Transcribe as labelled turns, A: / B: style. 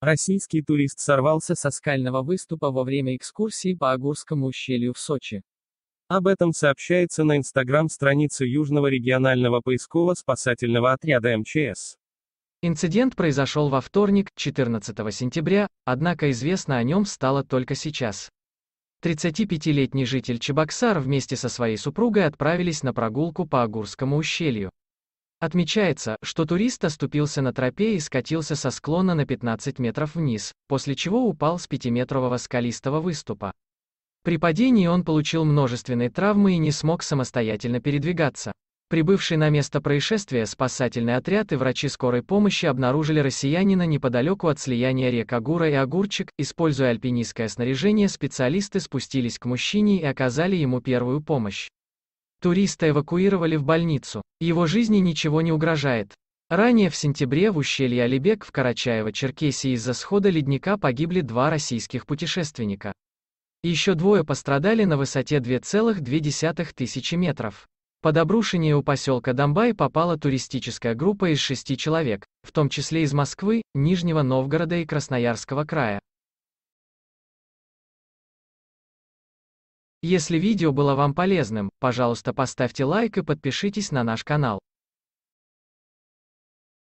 A: Российский турист сорвался со скального выступа во время экскурсии по Агурскому ущелью в Сочи.
B: Об этом сообщается на инстаграм-странице Южного регионального поисково-спасательного отряда МЧС.
C: Инцидент произошел во вторник, 14 сентября, однако известно о нем стало только сейчас. 35-летний житель Чебоксар вместе со своей супругой отправились на прогулку по Агурскому ущелью. Отмечается, что турист оступился на тропе и скатился со склона на 15 метров вниз, после чего упал с 5-метрового скалистого выступа. При падении он получил множественные травмы и не смог самостоятельно передвигаться. Прибывший на место происшествия спасательный отряд и врачи скорой помощи обнаружили россиянина неподалеку от слияния рек Агура и Огурчик. Используя альпинистское снаряжение, специалисты спустились к мужчине и оказали ему первую помощь. Туриста эвакуировали в больницу. Его жизни ничего не угрожает. Ранее в сентябре в ущелье Алибек в Карачаево-Черкесии из-за схода ледника погибли два российских путешественника. Еще двое пострадали на высоте 2,2 тысячи метров. Под обрушение у поселка Домбай попала туристическая группа из шести человек, в том числе из Москвы, Нижнего Новгорода и Красноярского края. Если видео было вам полезным, пожалуйста поставьте лайк и подпишитесь на наш канал.